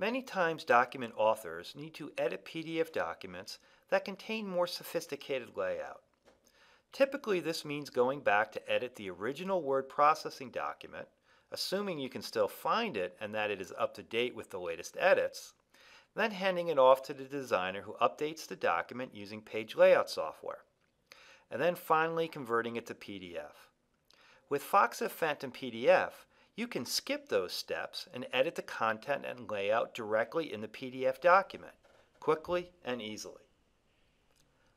Many times document authors need to edit PDF documents that contain more sophisticated layout. Typically this means going back to edit the original word processing document, assuming you can still find it and that it is up to date with the latest edits, then handing it off to the designer who updates the document using page layout software, and then finally converting it to PDF. With Foxit Phantom PDF, you can skip those steps and edit the content and layout directly in the PDF document, quickly and easily.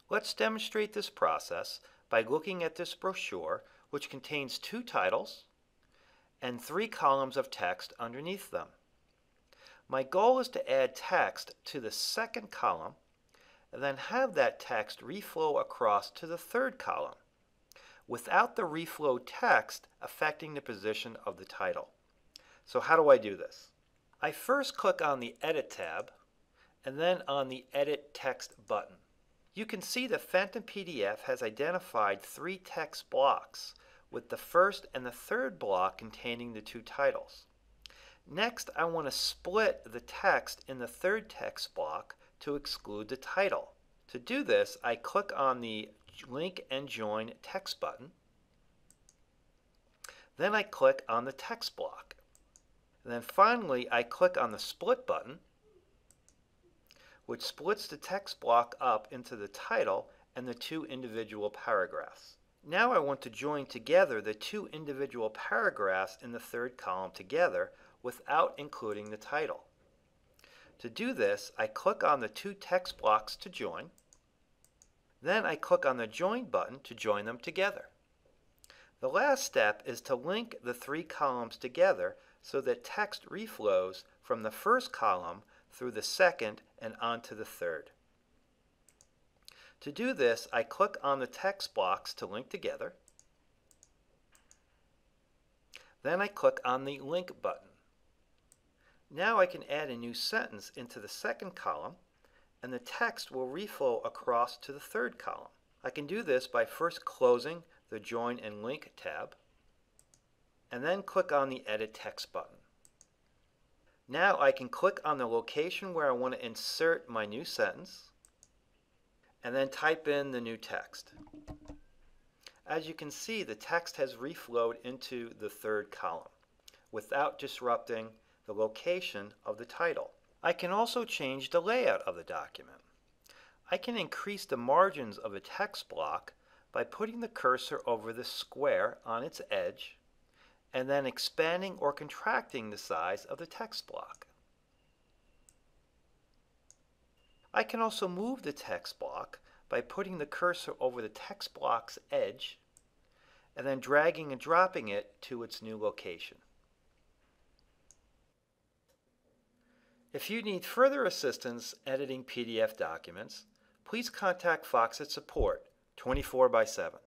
Let's demonstrate this process by looking at this brochure which contains two titles and three columns of text underneath them. My goal is to add text to the second column and then have that text reflow across to the third column without the reflow text affecting the position of the title. So how do I do this? I first click on the Edit tab and then on the Edit Text button. You can see the Phantom PDF has identified three text blocks with the first and the third block containing the two titles. Next, I want to split the text in the third text block to exclude the title. To do this, I click on the Link and Join text button. Then I click on the text block. And then finally, I click on the Split button, which splits the text block up into the title and the two individual paragraphs. Now I want to join together the two individual paragraphs in the third column together without including the title. To do this, I click on the two text blocks to join, then I click on the Join button to join them together. The last step is to link the three columns together so that text reflows from the first column through the second and onto the third. To do this, I click on the text blocks to link together. Then I click on the Link button. Now I can add a new sentence into the second column and the text will reflow across to the third column. I can do this by first closing the Join and Link tab, and then click on the Edit Text button. Now I can click on the location where I want to insert my new sentence, and then type in the new text. As you can see, the text has reflowed into the third column without disrupting the location of the title. I can also change the layout of the document. I can increase the margins of a text block by putting the cursor over the square on its edge and then expanding or contracting the size of the text block. I can also move the text block by putting the cursor over the text block's edge and then dragging and dropping it to its new location. If you need further assistance editing PDF documents, please contact Foxit Support 24 by 7.